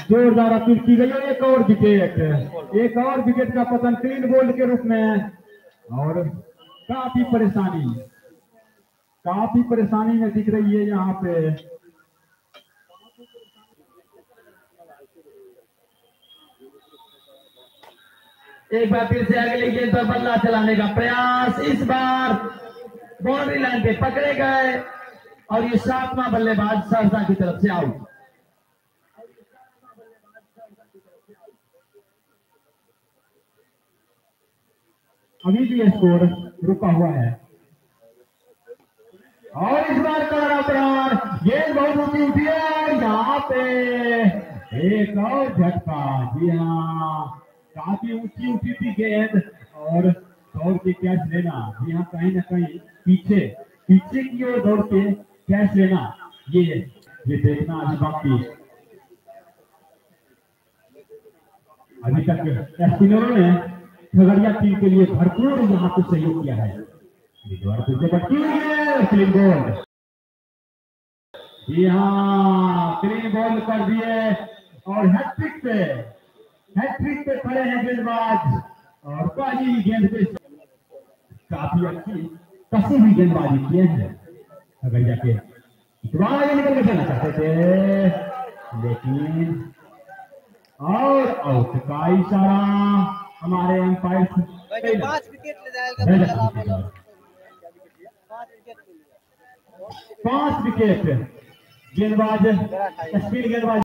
जोरदार अपील की गई एक और विकेट। एक और विकेट का पतन क्लीन बोल्ड के रूप में और काफ़ी परेशानी। काफ़ी परेशानी में दिख रही है यहाँ पे। एक बार फिर से अगली गेंद पर बल्ला चलाने का प्रयास। इस बार बाउंड्री लाइन पे पकड़े गए और ये सातवां बल्लेबाज सहरसा की तरफ़ से आउट अभी भी स्कोर रुका हुआ है। और इस बार कड़ा प्राण गेंद बहुत ऊँची उठी है, यहाँ पे एक और झटका जी हाँ काफ़ी ऊँची उठी थी गेंद, और दौड़ के कैच लेना जी हाँ कहीं ना कहीं पीछे पीछे की ओर दौड़ के कैच लेना, ये ये देखना अभी बाकी। अभी तक स्पिनरों ने खगड़िया टीम के लिए भरपूर यहाँ पे सहयोग किया है। क्लीन बॉल कर दिए, और हैट्रिक पे हैट्रिक पे खड़े हैं गेंदबाज, और पहली गेंद पे काफ़ी अच्छी कसी हुई गेंदबाजी किए हैं। खगड़िया के निकल के खेलना चाहते थे, लेकिन और आउट इशारा। हमारे एम्पायर पाँच विकेट ले जाएगा पाँच विकेट पाँच विकेट गेंदबाज स्पीड गेंदबाज।